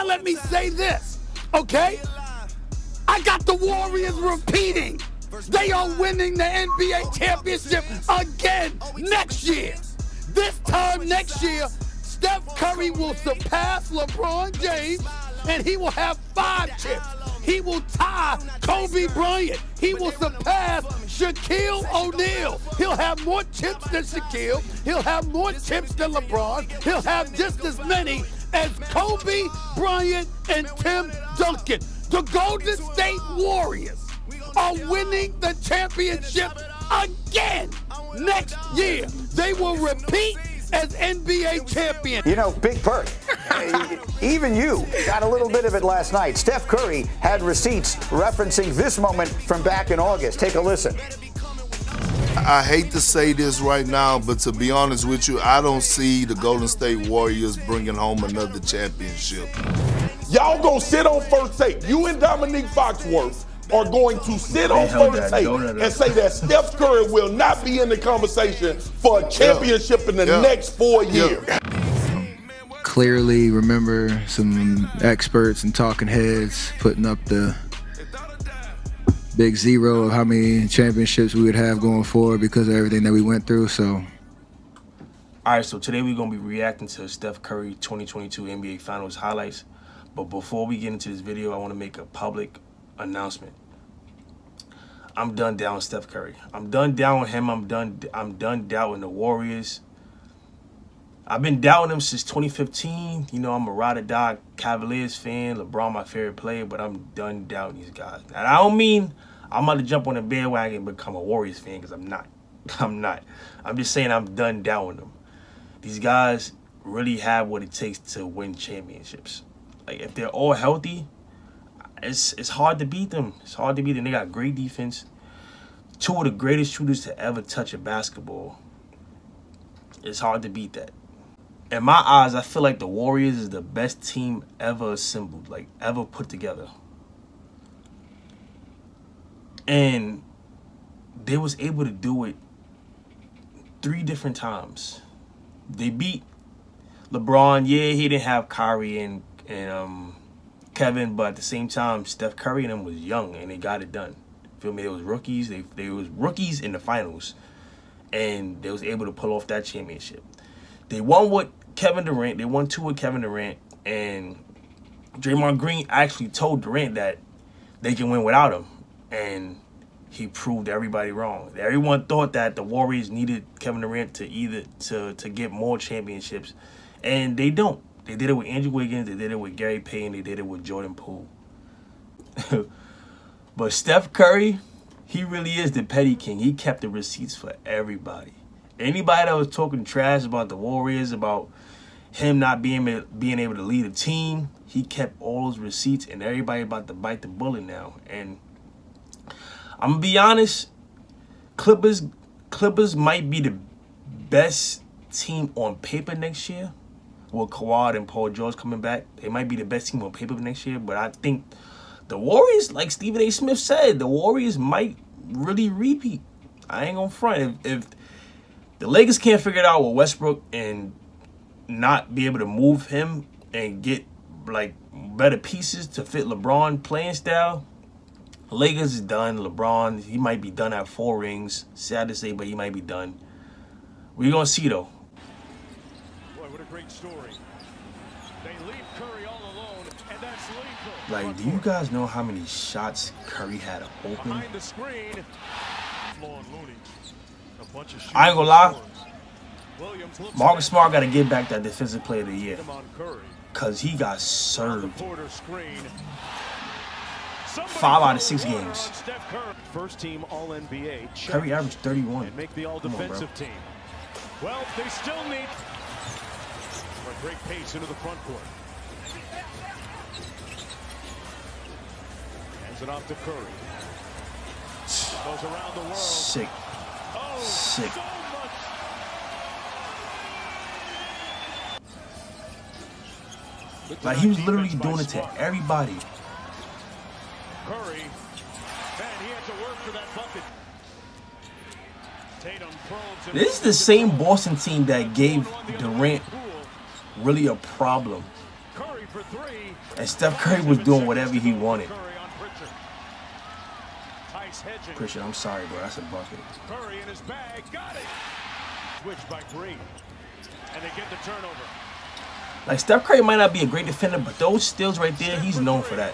Now let me say this, okay? I got the Warriors repeating. They are winning the NBA championship again next year. This time next year, Steph Curry will surpass LeBron James and he will have five chips. He will tie Kobe Bryant. He will surpass Shaquille O'Neal. He'll have more chips than Shaquille. He'll have more chips than LeBron. He'll have just as many as Kobe Bryant and Tim Duncan. The Golden State Warriors are winning the championship again next year. They will repeat as NBA champion. You know, Big Perk, even you got a little bit of it last night. Steph Curry had receipts referencing this moment from back in August. Take a listen. I hate to say this right now, but to be honest with you, I don't see the Golden State Warriors bringing home another championship. Y'all gonna sit on first take. You and Dominique Foxworth are going to sit on first take and say that Steph Curry will not be in the conversation for a championship in the Yeah. next four years. clearly remember some experts and talking heads putting up the big zero of how many championships we would have going forward because of everything that we went through. So All right, so today we're gonna be reacting to Steph Curry 2022 NBA Finals highlights. But before we get into this video, I want to make a public announcement. I'm done down Steph Curry. I'm done down with him. I'm done. I'm done doubting the Warriors. I've been doubting him since 2015. You know, I'm a ride or die Cavaliers fan. LeBron, my favorite player, but I'm done doubting these guys. And I don't mean I'm about to jump on the bandwagon and become a Warriors fan because I'm not. I'm not. I'm just saying I'm done doubting them. These guys really have what it takes to win championships. Like if they're all healthy, it's it's hard to beat them. It's hard to beat them. They got great defense. Two of the greatest shooters to ever touch a basketball. It's hard to beat that. In my eyes, I feel like the Warriors is the best team ever assembled, like ever put together. And they was able to do it three different times. They beat LeBron. Yeah, he didn't have Kyrie and and um, Kevin, but at the same time, Steph Curry and them was young and they got it done. Feel me? They was rookies. They they was rookies in the finals, and they was able to pull off that championship. They won with Kevin Durant. They won two with Kevin Durant, and Draymond Green actually told Durant that they can win without him, and he proved everybody wrong. Everyone thought that the Warriors needed Kevin Durant to either to to get more championships, and they don't. They did it with Andrew Wiggins. They did it with Gary Payton. They did it with Jordan Poole. but Steph Curry, he really is the petty king. He kept the receipts for everybody. Anybody that was talking trash about the Warriors, about him not being being able to lead a team, he kept all those receipts, and everybody about to bite the bullet now. And I'm gonna be honest, Clippers Clippers might be the best team on paper next year. With Kawhi and Paul George coming back, they might be the best team on paper next year. But I think the Warriors, like Stephen A. Smith said, the Warriors might really repeat. I ain't gonna front. If, if the Lakers can't figure it out with Westbrook and not be able to move him and get like better pieces to fit LeBron playing style, Lakers is done. LeBron, he might be done at four rings. Sad to say, but he might be done. We're gonna see though. Boy, what a great story. They leave Curry all alone, and that's lethal. Like, do you guys know how many shots Curry had open? Behind the screen. Looney. A bunch of I ain't gonna lie. Marcus. Smart got to get back that defensive player of the year Him on Curry. because he got served. Porter screen. Somebody Five out of six games. Curry. First team All NBA. Curry averaged 31. and make the all Come on, bro. defensive team. Well, they still need a great pace into the front court. Hands it off to Curry. Goes around the world. Sick. Sick. so much. Looked Like, he was literally doing it to everybody. Curry. And he had to work for that bucket. Tatum probes it This is the same Boston team that gave Durant really a problem. And Steph Curry was doing whatever he wanted. Christian, I'm sorry, bro. That's a bucket. Curry in his bag, got it. Switch by Green, and they get the turnover. Like Steph Curry might not be a great defender, but those steals right there, he's known for that.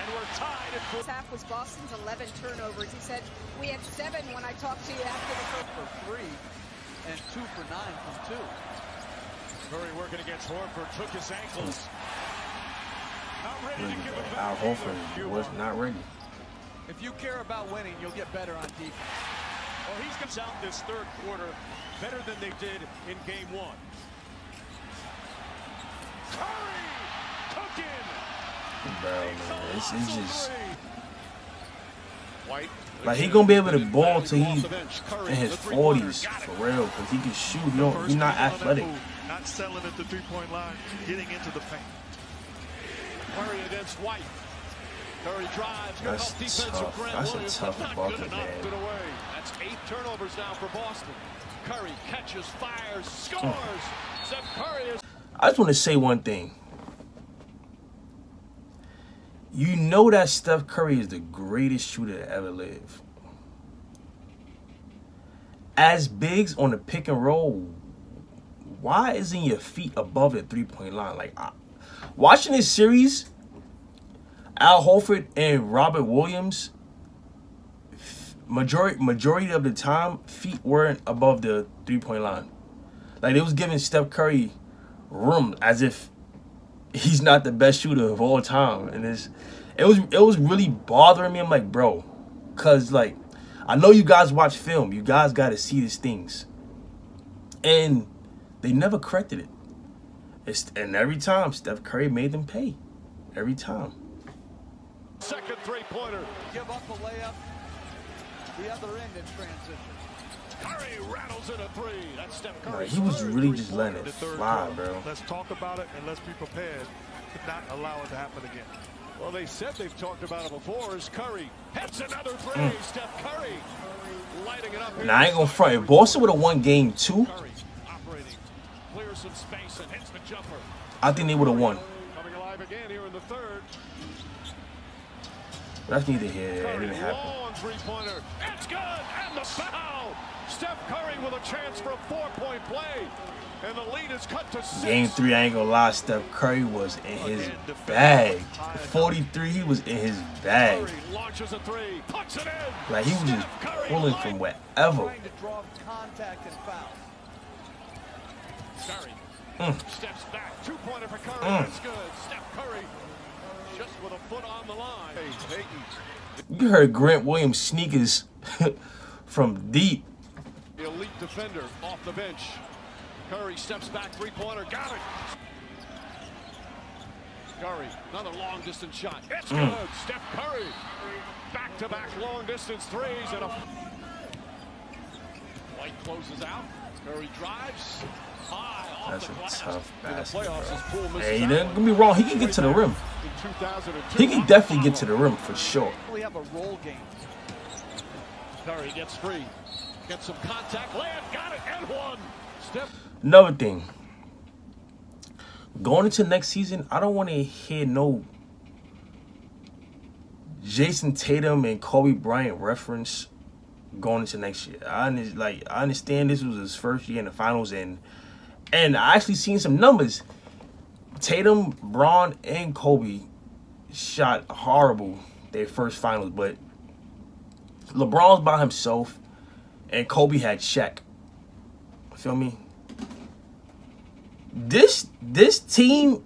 And we're tied at four. half was Boston's 11 turnovers. He said, we had seven when I talked to you after the first. for three and two for nine from two. Curry working against Horford, took his ankles. Not ready to give it Al back. Horford was not ready. If you care about winning, you'll get better on defense. Well, he's got out this third quarter better than they did in game one. Curry, cooking. Bro, man, this is just White. like he gonna be able to ball till he in his 40s for real, cause he can shoot. You know, he's not athletic. Not settling at the three-point line, getting into the paint. Curry against White. Curry drives. Good That's help defense tough. from Grant That's a Williams, tough but not bucket, good enough man. put away. That's eight turnovers now for Boston. Curry catches, fires, scores. Steph Curry is I just want to say one thing. You know that Steph Curry is the greatest shooter to ever live. As bigs on the pick and roll, why isn't your feet above the three point line? Like I, watching this series, Al Horford and Robert Williams, majority majority of the time, feet weren't above the three point line. Like they was giving Steph Curry room as if he's not the best shooter of all time. And it's it was it was really bothering me. I'm like, bro, cause like I know you guys watch film. You guys gotta see these things. And they never corrected it. It's, and every time Steph Curry made them pay. Every time. Second three-pointer. Give up a layup the other end in transition. Curry rattles in a three. That's Steph Curry. Like, he was really just letting it fly, bro. Let's talk about it and let's be prepared to not allow it to happen again. Well, they said they've talked about it before. Is Curry hits another three? Mm. Steph Curry lighting it up. here. Now I ain't gonna front. If Boston would have won game two, Curry operating, clears some space and hits the jumper. I think they would have won. Coming alive again here in the third. That's neither here. It Curry didn't happen. long three-pointer. It's good and the foul. Steph Curry with a chance for a four-point play, and the lead is cut to six. Game three, I ain't gonna lie, Steph Curry was in his bag. 43, he was in his bag. Curry launches a three, puts it in. Like he was just Curry pulling from wherever. Trying to draw contact and foul. Curry Mm. steps back. Two pointer for Curry. Mm. That's good. Steph Curry just with a foot on the line. Hey, Payton, You heard Grant Williams sneakers from deep. the elite defender off the bench. Curry steps back. Three pointer. Got it. Curry, another long distance shot. It's Mm. good. Steph Curry. Back to back long distance threes and a. White closes out. Curry drives. That's a tough basket, playoffs, his pool bro. Hey, don't get me wrong, he can get to the rim. He can definitely get to the rim for sure. We have a roll game. Curry gets free. Gets some contact. Layup. Got it. And one. Steph. Another thing. Going into next season, I don't want to hear no Jayson Tatum and Kobe Bryant reference going into next year. I like I understand this was his first year in the finals and and I actually seen some numbers. Tatum, Bron, and Kobe shot horrible their first finals, but LeBron's by himself and Kobe had Shaq. Feel me? This this team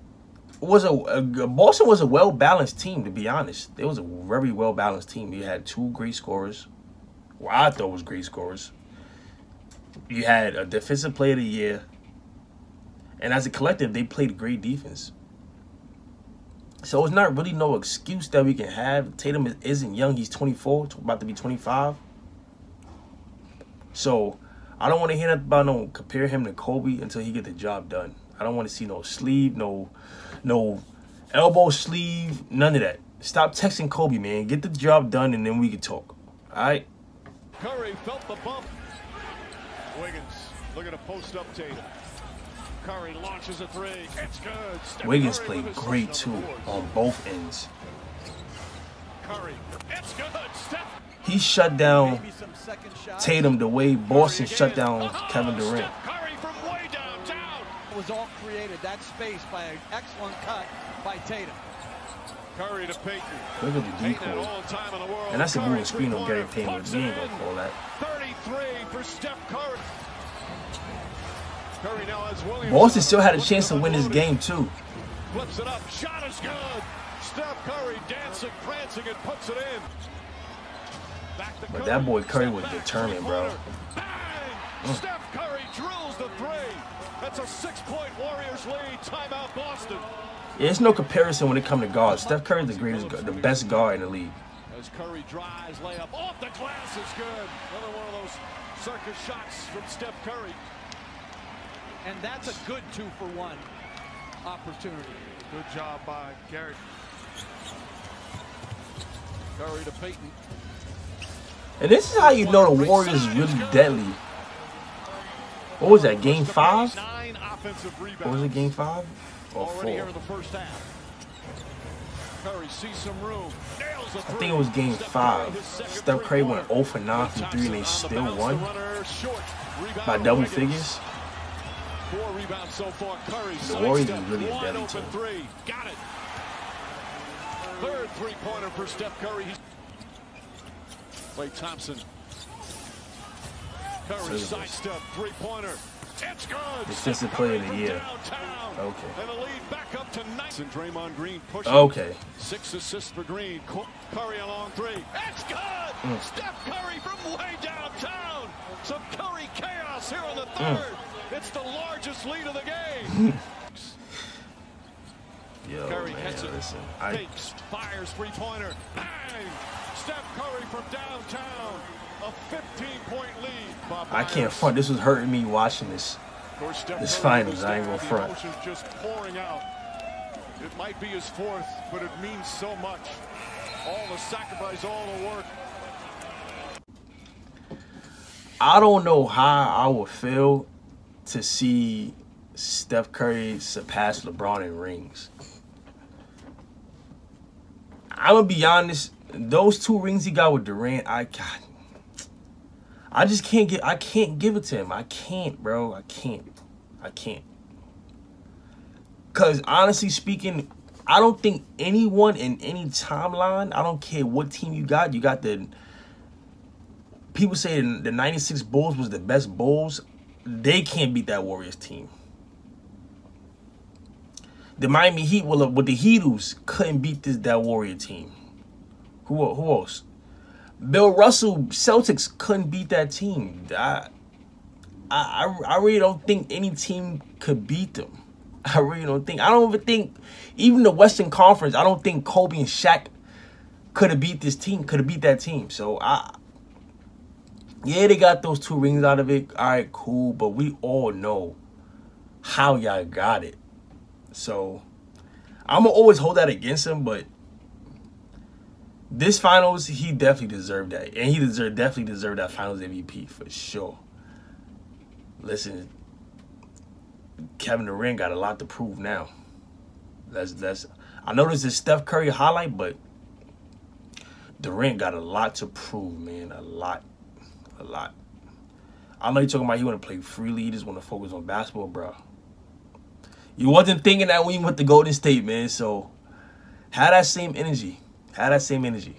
was a, a Boston was a well balanced team to be honest. It was a very well balanced team. You had two great scorers. Well, I thought was great scorers. You had a defensive player of the year. And as a collective, they played great defense. So it's not really no excuse that we can have. Tatum is- isn't young. He's 24, about to be 25. So I don't want to hear nothing about no compare him to Kobe until he get the job done. I don't want to see no sleeve, no no elbow sleeve, none of that. Stop texting Kobe, man. Get the job done and then we can talk. All right? Curry felt the bump. Wiggins looking to post up Tatum. Curry launches a three. It's good. Steph Wiggins Curry played great too on the board. on both ends. Curry. It's good. Steph He shut down Maybe some second shots. Tatum the way Boston shut again. down Oh, Kevin Durant. Steph Curry from way downtown. was all created that space by an excellent cut by Tatum. Curry to Payton. Look at the decoy. all the time in the world. And that's a Curry moving screen on Gary three-pointer, Payton. puts We ain't gonna call that. 33 for Steph Curry. Curry now has Williams. Boston still had a chance to win this game too. Flips it up. Shot is good. Steph Curry dancing, prancing, and puts it in. But that boy Curry was determined, bro. Bang! Mm. Steph Curry drills the three. That's a six-point Warriors lead. Timeout Boston. Yeah, it's no comparison when it comes to guards. Steph Curry's the greatest, the best guard in the league. As Curry drives, layup off the glass is good. Another one of those circus shots from Steph Curry. And that's a good two for one opportunity. Good job by Gary. Curry to Payton. And this is how you know the Warriors is really deadly. What was that, game five? Nine offensive rebounds. Or was it game five? Or Already here four? in the first half. Curry sees some room. Nails a I three. think it was game Steph five. Curry, his Steph Curry went three-pointer. 0 for 9 from 3 and they still on the bounce, won the runner short. By double Wiggins. figures. Four rebounds so far. Curry The Warriors sidestep, really wide open team. three. Got it. Third three-pointer for Steph Curry. He's- Klay Thompson. Curry Serious. sidestep three-pointer. It's good. Defensive Steph player of the year. downtown. Okay. And the lead back up to nine. And Draymond Green pushing. Okay. Six assists for Green. Cu- Curry along three. It's good. Mm. Steph Curry from way downtown. Some Curry chaos here in the Mm. Third. It's the largest lead of the game. Yo, Curry man, hits it. listen. I, Fakes. Fires three-pointer. Bang. Steph Curry from downtown. A 15-point lead. Bob I can't front. This was hurting me watching this. Of course, Steph This Curry finals, was I ain't gonna front. just pouring out. It might be his fourth, but it means so much. All the sacrifice, all the work. I don't know how I would feel to see Steph Curry surpass LeBron in rings. I'm gonna be honest. Those two rings he got with Durant, I got. I just can't get. I can't give it to him. I can't, bro. I can't. I can't. Cause honestly speaking, I don't think anyone in any timeline. I don't care what team you got. You got the people say the 96 Bulls was the best Bulls. They can't beat that Warriors team. The Miami Heat, well, with the Heatles, couldn't beat this that Warrior team. Who who else? Bill Russell Celtics couldn't beat that team. I, I I really don't think any team could beat them. I really don't think. I don't even think even the Western Conference. I don't think Kobe and Shaq could have beat this team. Could have beat that team. So I yeah, they got those two rings out of it. All right, cool. But we all know how y'all got it. So I'm gonna always hold that against him. But this finals, he definitely deserved that, and he deserved definitely deserved that finals MVP for sure. Listen, Kevin Durant got a lot to prove now. That's that's. I know this is Steph Curry highlight, but Durant got a lot to prove, man. A lot lot. I know you're talking about he want to play freely. He just want to focus on basketball, bro. You wasn't thinking that when you went to Golden State, man. So have that same energy. Have that same energy.